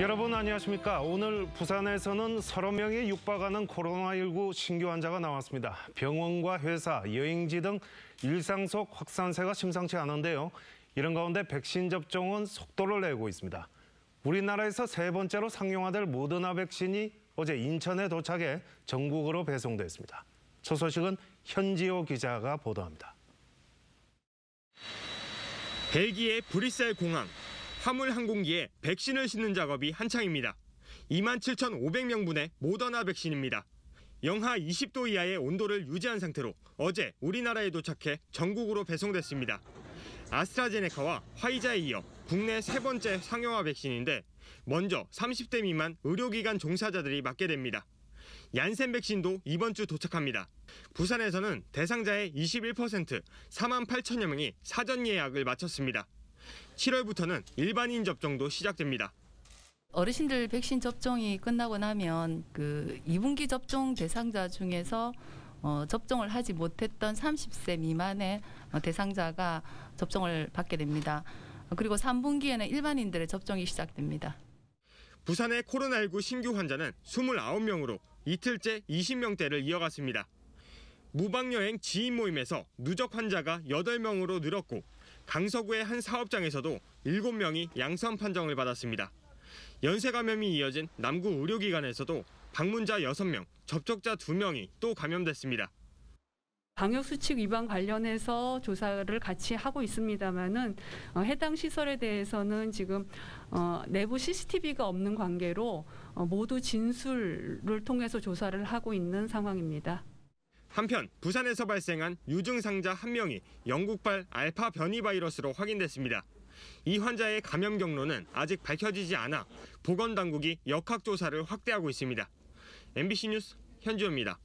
여러분 안녕하십니까? 오늘 부산에서는 30명이 육박하는 코로나19 신규 환자가 나왔습니다. 병원과 회사, 여행지 등 일상 속 확산세가 심상치 않은데요. 이런 가운데 백신 접종은 속도를 내고 있습니다. 우리나라에서 세 번째로 상용화될 모더나 백신이 어제 인천에 도착해 전국으로 배송됐습니다. 첫 소식은 현지호 기자가 보도합니다. 벨기에 브뤼셀 공항 화물 항공기에 백신을 싣는 작업이 한창입니다. 27,500명분의 모더나 백신입니다. 영하 20도 이하의 온도를 유지한 상태로 어제 우리나라에 도착해 전국으로 배송됐습니다. 아스트라제네카와 화이자에 이어 국내 세 번째 상용화 백신인데 먼저 30대 미만 의료기관 종사자들이 맞게 됩니다. 얀센 백신도 이번 주 도착합니다. 부산에서는 대상자의 21% 4만 8천여 명이 사전 예약을 마쳤습니다. 7월부터는 일반인 접종도 시작됩니다. 어르신들 백신 접종이 끝나고 나면 그 2분기 접종 대상자 중에서 어, 접종을 하지 못했던 30세 미만의 어, 대상자가 접종을 받게 됩니다. 어, 그리고 3분기에는 일반인들의 접종이 시작됩니다. 부산의 코로나19 신규 환자는 29명으로 이틀째 20명대를 이어갔습니다. 무방여행 지인 모임에서 누적 환자가 8명으로 늘었고 강서구의 한 사업장에서도 7명이 양성 판정을 받았습니다. 연쇄 감염이 이어진 남구 의료기관에서도 방문자 6명, 접촉자 2명이 또 감염됐습니다. 방역 수칙 위반 관련해서 조사를 같이 하고 있습니다만은 어, 해당 시설에 대해서는 지금 어, 내부 CCTV가 없는 관계로 어, 모두 진술을 통해서 조사를 하고 있는 상황입니다. 한편 부산에서 발생한 유증상자 한 명이 영국발 알파 변이 바이러스로 확인됐습니다. 이 환자의 감염 경로는 아직 밝혀지지 않아 보건당국이 역학조사를 확대하고 있습니다. MBC 뉴스 현주호입니다.